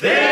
There